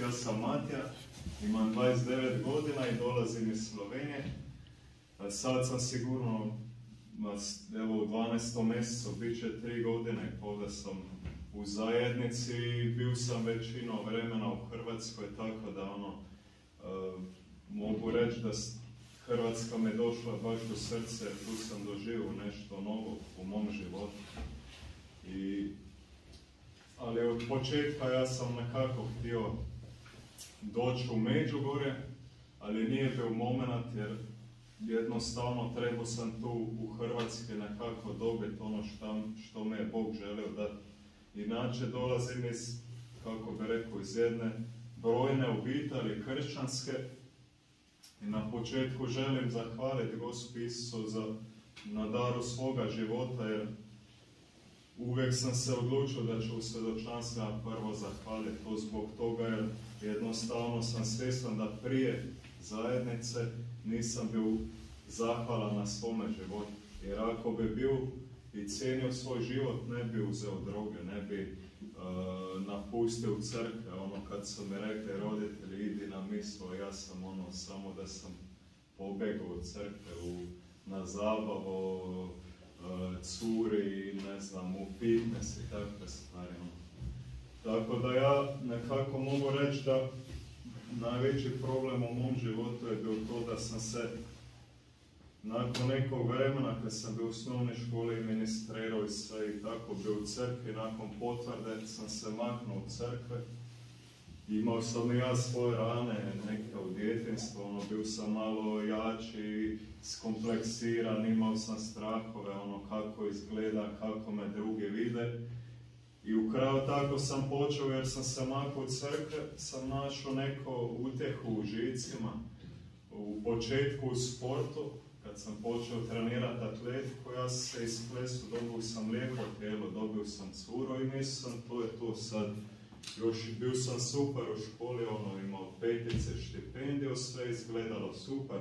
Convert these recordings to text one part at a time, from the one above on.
ja sam Matija, imam 29 godina i dolazim iz Slovenije. Sad sam sigurno, evo u 12. mjesecu, bit će tri godine da sam u zajednici, bio sam većinu vremena u Hrvatskoj, tako da ono, e, mogu reći da Hrvatska me došla baš do srce, tu sam doživio nešto novo u mom životu. I, ali od početka ja sam nekako htio doći u Međugorje, ali nije bio moment jer jednostavno trebao sam tu u Hrvatskoj nekako dobiti ono što, me je Bog želio dati. Inače dolazim iz, kako bi rekao, iz jedne brojne obitelji kršćanske i na početku želim zahvaliti Gospod Isusu za na daru svoga života jer uvijek sam se odlučio da ću u svjedočanstvima prvo zahvaliti to zbog toga jer jednostavno sam svjestan da prije zajednice nisam bio zahvalan na svome životu. Jer ako bi bio i cijenio svoj život, ne bi uzeo droge, ne bi uh, napustio crkve. Ono kad su mi rekli roditelji, idi na mislo, ja sam ono samo da sam pobegao od crkve u, na zabavu, uh, curi, ne znam, u fitness i takve stvari. Tako da ja nekako mogu reći da najveći problem u mom životu je bio to da sam se nakon nekog vremena kad sam bio u osnovnoj školi i ministrirao i sve i tako bio u crkvi, nakon potvrde sam se maknuo u crkve. Imao sam i ja svoje rane, neke u djetinstvu, ono, bio sam malo jači, skompleksiran, imao sam strahove, ono, kako izgleda, kako me drugi vide. I upravo tako sam počeo, jer sam se makao u crkve, sam našao neko utjehu u žicima, u početku u sportu, kad sam počeo trenirati atletiku, ja se iz plesu dobio sam lijepo tijelo, dobio sam curo i mislio sam to je to sad. Još bio sam super u školi, ono imao petice, štipendiju, sve izgledalo super.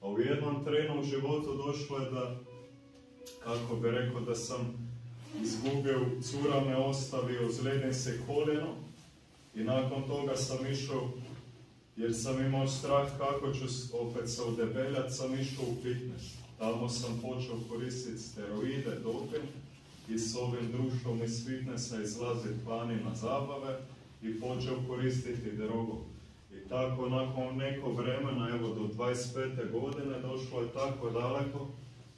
A u jednom trenu u životu došlo je da, kako bi rekao, da sam izgubio, cura me ostavio, ozlijedim se koljeno i nakon toga sam išao jer sam imao strah kako ću opet se odebeljati, sam išao u fitness. Tamo sam počeo koristiti steroide, doping i s ovim društvom iz fitnessa izlaziti vani na zabave i počeo koristiti drogu. I tako nakon nekog vremena, evo do 25. godine, došlo je tako daleko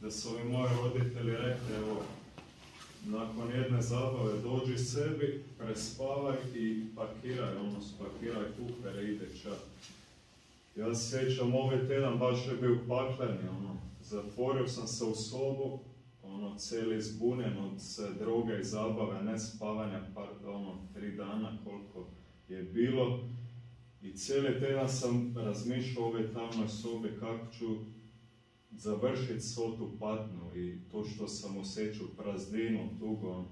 da su mi moji roditelji zabave dođi sebi, prespavaj i pakiraj, ono, spakiraj kufere, ide čak. Ja se sjećam, ovaj tjedan baš je bio pakleni, ono, zatvorio sam se u sobu, ono, cijeli zbunjen od se droge i zabave, ne spavanja, pa, ono, tri dana koliko je bilo. I cijeli tjedan sam razmišljao o ovoj tamnoj sobi kako ću završiti svu tu patnju i to što sam osjećao prazninu, tugo,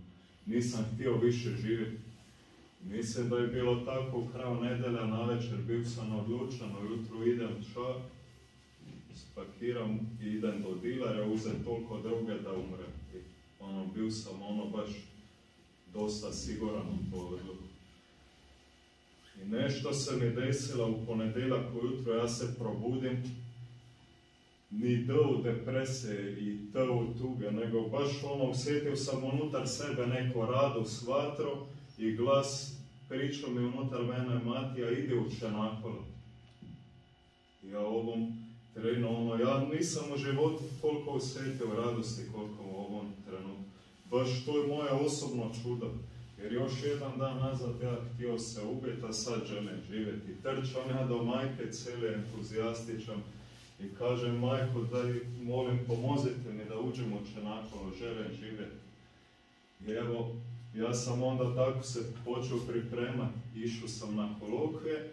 nisam htio više živjeti. Mislim da je bilo tako u kraju nedelja na večer, bio sam odlučan, ujutru idem ča, spakiram i idem do dilera, uzem toliko druge da umrem. I ono, bio sam ono baš dosta siguran u to. I nešto se mi desilo u ponedjeljak ujutro, ja se probudim, ni D u depresije i u tuge, nego baš ono, osjetio sam unutar sebe neko radost, vatro i glas pričao mi unutar mene Matija, ide u Čanakolo. Ja ovom trenu, ono, ja nisam u životu toliko osjetio radosti koliko u ovom trenutku. Baš to je moje osobno čudo. Jer još jedan dan nazad ja htio se ubiti, a sad želim živjeti. Trčam ja do majke, cijeli entuzijastičan i kažem, majko, daj, molim, pomozite mi da uđem u Čenakolo, želim živjeti. I evo, ja sam onda tako se počeo pripremati, išao sam na kolokve,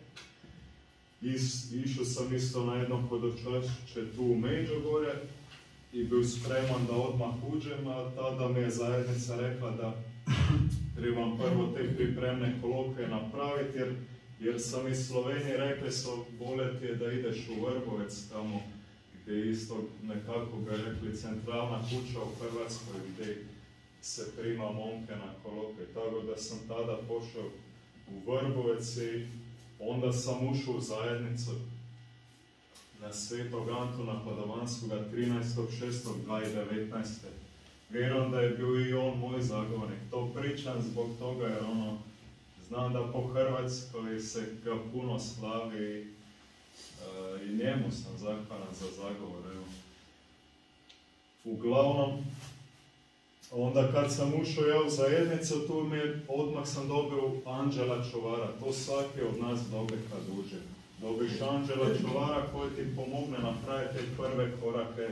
išao sam isto na jedno hodočašće tu u Međugorje i bio spreman da odmah uđem, a tada mi je zajednica rekla da trebam prvo te pripremne kolokve napraviti, jer, jer sam iz Slovenije rekli su bolje je da ideš u Vrbovec tamo gdje isto nekako ga rekli centralna kuća u Hrvatskoj gdje se prima momke na kolokve. Tako da sam tada pošao u Vrbovec i onda sam ušao u zajednicu na Svetog Antona Padovanskoga 13.6.2019. Vjerujem da je bio i on moj zagovornik. To pričam zbog toga jer ono, znam da po Hrvatskoj se ga puno slavi e, i njemu sam zahvalan za zagovor. Evo. Uglavnom, onda kad sam ušao ja u zajednicu, tu mi odmah sam dobio anđela čuvara. To svaki od nas dobije kad uđe. Dobiš anđela čuvara koji ti pomogne napraviti prve korake,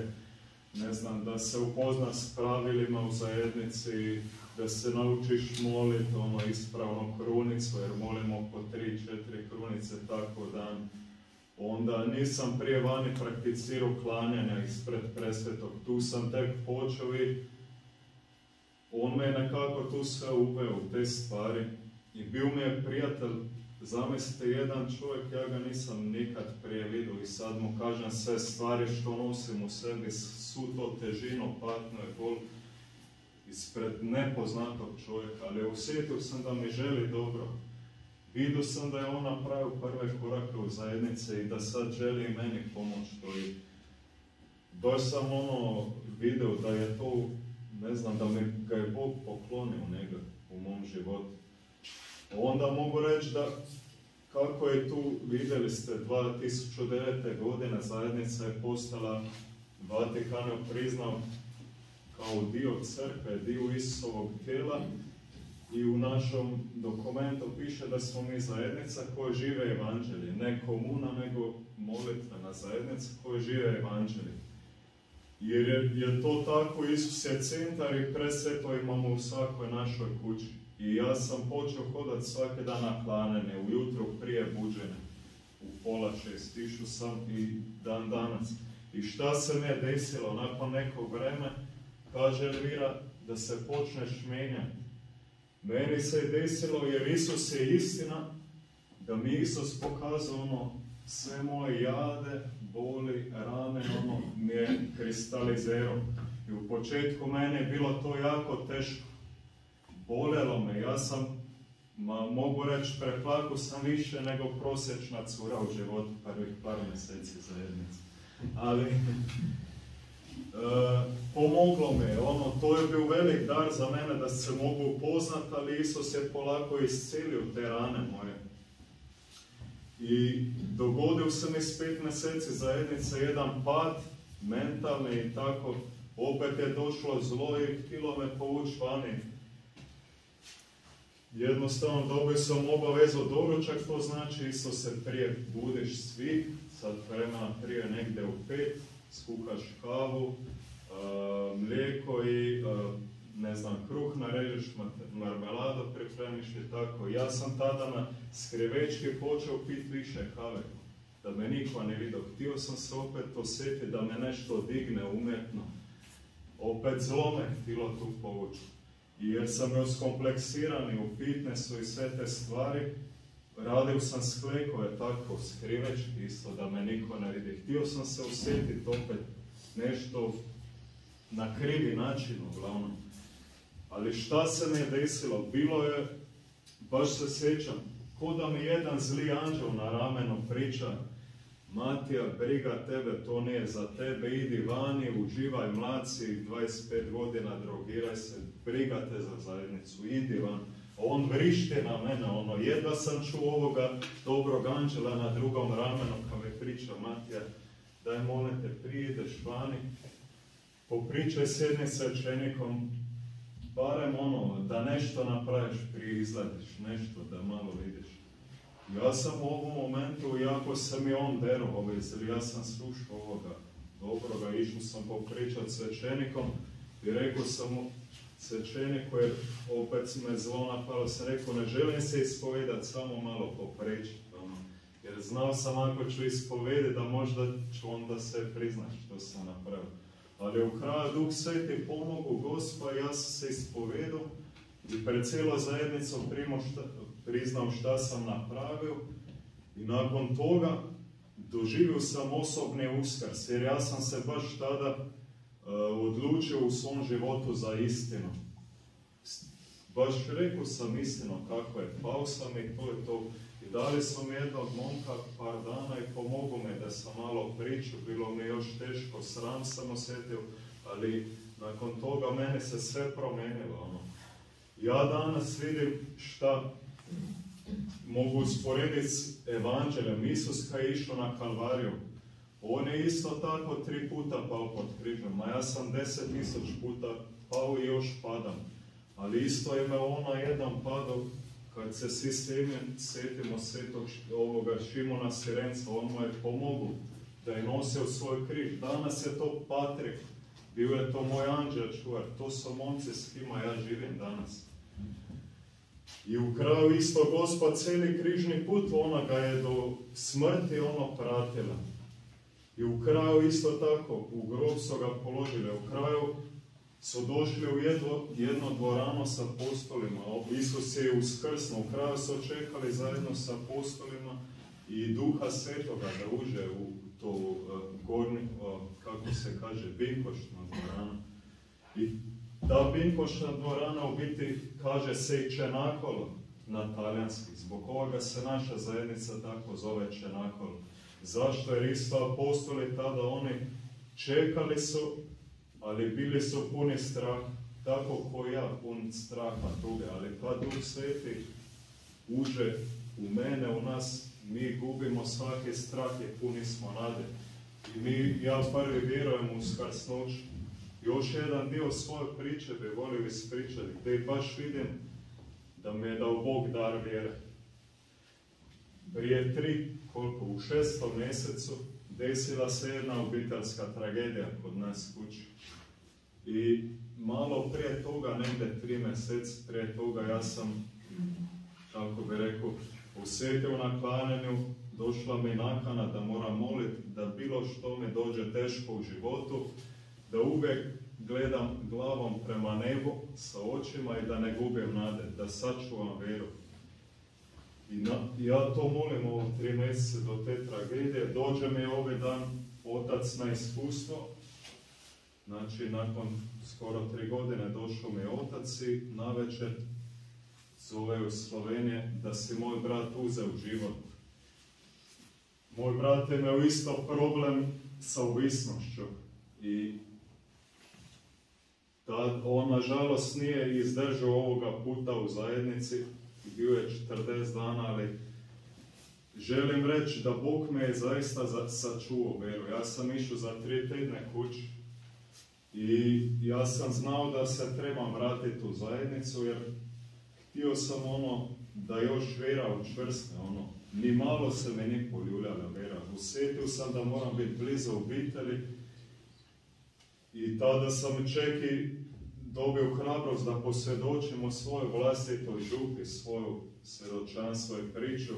ne znam, da se upozna s pravilima u zajednici, da se naučiš moliti ono ispravno krunicu, jer molimo po tri, četiri krunice tako dan. Onda nisam prije vani prakticirao klanjanja ispred presvetog. Tu sam tek počeo i on me nekako tu sve uveo u te stvari. I bio mi je prijatelj, zamislite jedan čovjek, ja ga nisam nikad prije vidio i sad mu kažem sve stvari što nosim u sebi, su to težino, patno je bol ispred nepoznatog čovjeka, ali osjetio sam da mi želi dobro. Vidio sam da je on napravio prve korake u zajednice i da sad želi meni pomoć to i sam ono video da je to, ne znam, da mi ga je Bog poklonio njega u mom životu. Onda mogu reći da kako je tu, vidjeli ste, 2009. godine zajednica je postala, Vatikan je priznao kao dio crkve, dio Isusovog tijela i u našom dokumentu piše da smo mi zajednica koja žive evanđelje, ne komuna, nego molitvena zajednica koja žive evanđelje. Jer je, to tako, Isus je centar i sve to imamo u svakoj našoj kući. I ja sam počeo hodati svake dan na klanene, ujutro prije buđene, u pola šest, išao sam i dan danas. I šta se me desilo nakon nekog vremena, kaže Elvira, da se počneš menjati. Meni se je desilo jer Isus je istina, da mi Isus pokazao ono, sve moje jade, boli, rane, ono mi je kristalizirao. I u početku mene je bilo to jako teško. Bolelo me, ja sam, ma, mogu reći, preplaku sam više nego prosječna cura u životu prvih par mjeseci zajednice. Ali, pomoglo me, ono, to je bio velik dar za mene da se mogu upoznat, ali Isus je polako iscelio te rane moje. I dogodio se mi s pet mjeseci zajednice jedan pad, mentalni i tako, opet je došlo zlo i htilo me povući vani. Jednostavno dobio sam obavezu doručak, to znači isto se prije budiš svi, sad vremena prije negdje u pet, skuhaš kavu, mlijeko i ne znam, kruh narežeš, marmelado pripremiš i tako. Ja sam tada na skrivečki počeo pit više kave, da me niko ne vidio. Htio sam se opet osjetiti da me nešto digne umjetno. Opet zlo me htilo tu povući. Jer sam još kompleksiran u fitnessu i sve te stvari, Radio sam sklekove tako, skrivečki isto, da me niko ne vidi. Htio sam se osjetiti opet nešto na krivi način, uglavnom. Ali šta se mi je desilo? Bilo je, baš se sjećam, ko da mi jedan zli anđel na ramenu priča, Matija, briga tebe, to nije za tebe, idi vani, uživaj mlaci, 25 godina, drogiraj se, briga te za zajednicu, idi van. On vrište na mene, ono, jedva sam čuo ovoga dobrog anđela na drugom ramenu, kad mi priča Matija, daj molim te, prijedeš vani, popričaj s jednim svećenikom, barem ono, da nešto napraviš prije izletiš, nešto da malo vidiš. Ja sam u ovom momentu, jako sam i on dero ovaj, ja sam slušao ovoga dobroga, išao sam popričati svećenikom i rekao sam mu, svećeniku, jer opet me zlo napalo, sam rekao, ne želim se ispovedati, samo malo popričati. Ono. Jer znao sam ako ću ispovedati, da možda ću onda se priznati što sam napravio. Ali u kraju Duh Sveti pomogu Gospa, ja sam se ispovedao i pred cijelo zajednicom priznao šta sam napravio i nakon toga doživio sam osobni uskrs, jer ja sam se baš tada odlučio u svom životu za istinu. baš rekao sam istino kako je, pao sam i to je to. I dali su mi jednog momka par dana i pomogu me da sam malo pričao, bilo mi još teško, sram sam osjetio, ali nakon toga mene se sve promijenilo. Ono. Ja danas vidim šta mogu usporediti s evanđeljem. Isus je išao na Kalvariju, on je isto tako tri puta pao pod križem, a ja sam deset tisuć puta pao i još padam. Ali isto je me ona jedan padao kad se svi sjetimo svetog ovoga Šimona Sirenca, on mu je pomogu da je nosio svoj križ. Danas je to Patrik, bio je to moj anđel čuvar, to su momci s kima ja živim danas. I u kraju isto gospod cijeli križni put, ona ga je do smrti ono pratila. I u kraju isto tako, u grob su ga položili, u kraju su došli u jedno, dvorano sa apostolima. Isus je uskrsno, u kraju su čekali zajedno sa apostolima i duha svetoga da uđe u to uh, gornji, uh, kako se kaže, binkošna dvorana. I ta binkošna dvorana u biti kaže se i čenakolo na talijanski. Zbog ovoga se naša zajednica tako zove čenakolo. Zašto? Jer isto apostoli tada oni čekali su, ali bili su puni strah, tako ko ja, pun straha tuge. Ali kad Duh Sveti uđe u mene, u nas, mi gubimo svaki strah i puni smo nade. I mi, ja prvi vjerujem u skrsnoću. Još jedan dio svoje priče bi volio ispričati, gdje baš vidim da mi je dao Bog dar vjere. Prije tri, koliko, u šestom mjesecu desila se jedna obiteljska tragedija kod nas kući. I malo prije toga, negdje tri mjeseci prije toga, ja sam, kako bi rekao, usjetio na klanjanju, došla mi nakana da moram moliti da bilo što mi dođe teško u životu, da uvijek gledam glavom prema nebu sa očima i da ne gubim nade, da sačuvam vjeru. I ja to molim ovo tri mjeseca do te tragedije. Dođe mi ovaj dan otac na iskustvo. Znači, nakon skoro tri godine došao mi otac i na večer zove u Slovenije da si moj brat uzeo život. Moj brat je imao isto problem sa ovisnošću i da on nažalost nije izdržao ovoga puta u zajednici, bio je 40 dana, ali želim reći da Bog me je zaista sačuvao veru. Ja sam išao za tri tjedne kući i ja sam znao da se trebam vratiti u zajednicu jer htio sam ono da još vera učvrste, ono, ni malo se meni poljuljala vera. Usjetio sam da moram biti blizu obitelji i tada sam čeki dobio hrabrost da posvjedočimo svoju vlastitoj župi, svoju svjedočanstvo i priču.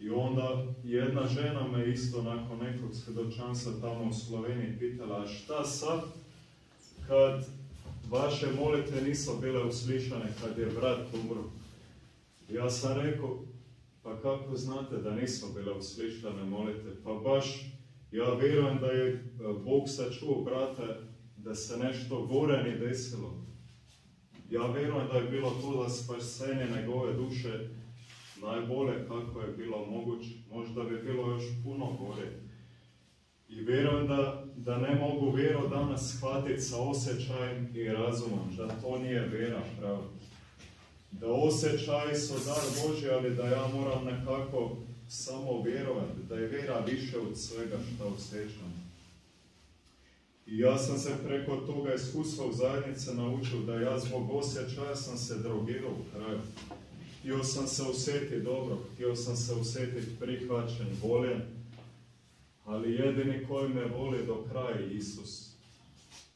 I onda jedna žena me isto nakon nekog svjedočanstva tamo u Sloveniji pitala, a šta sad kad vaše molitve nisu bile uslišane kad je brat umro? Ja sam rekao, pa kako znate da nisu bile uslišane molitve? Pa baš ja vjerujem da je e, Bog sačuo brata da se nešto gore ni desilo. Ja vjerujem da je bilo to da spasenje njegove duše najbolje kako je bilo moguće. Možda bi bilo još puno gore. I vjerujem da, da ne mogu vjeru danas shvatiti sa osjećajem i razumom, da to nije vjera pravo. Da osjećaj su dar Boži, ali da ja moram nekako samo vjerovati, da je vjera više od svega što osjećam. I ja sam se preko toga iskustva u zajednice naučio da ja zbog osjećaja sam se drogirao u kraju. Htio sam se osjetiti dobro, htio sam se osjetiti prihvaćen, voljen, ali jedini koji me voli do kraja je Isus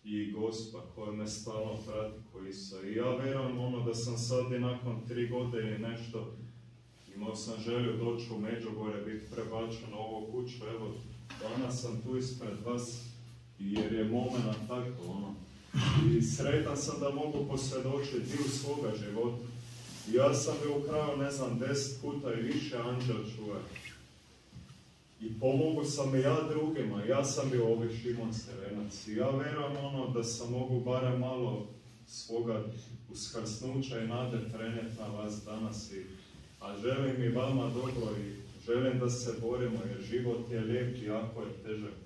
i Gospa koji me stalno prati koji I ja vjerujem ono da sam sad i nakon tri godine nešto imao sam želju doći u Međugorje, biti prebačen u ovu kuću. Evo, danas sam tu ispred vas jer je moment tako ono. I sretan sam da mogu posvjedočiti dio svoga života. Ja sam bio ukrao, ne znam, deset puta i više anđel čuva. I pomogu sam i ja drugima, ja sam bio ovaj Šimon Serenac. I ja vjerujem ono da sam mogu barem malo svoga uskrsnuća i nade trenet na vas danas. I, a želim i vama dobro i želim da se borimo jer život je lijep i jako je težak.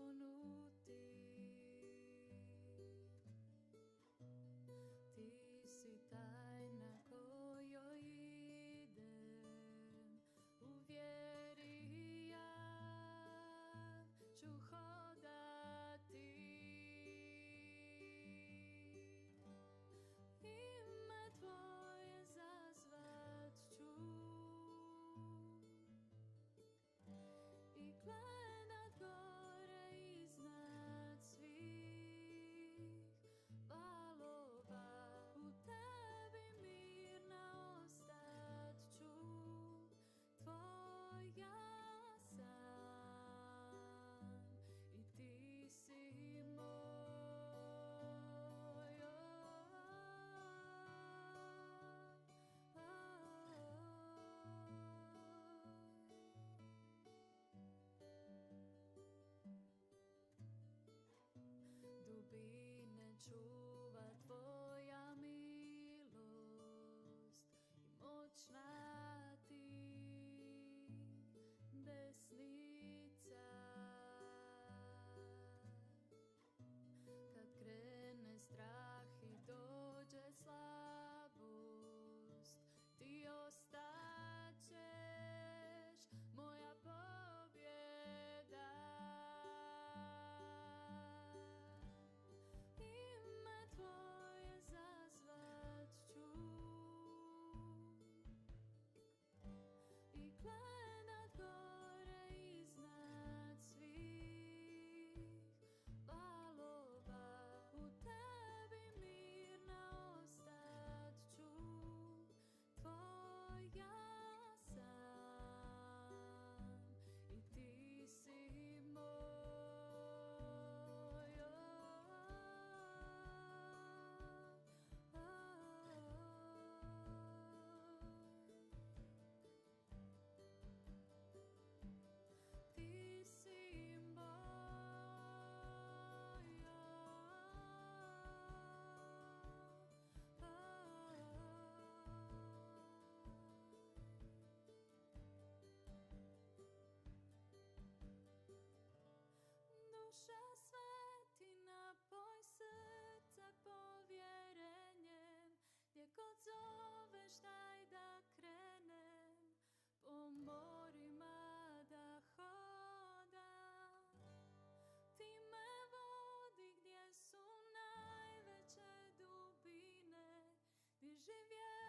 zoveš daj da krenem po morima da hodam. Ti me vodi gdje su najveće dubine gdje živjeti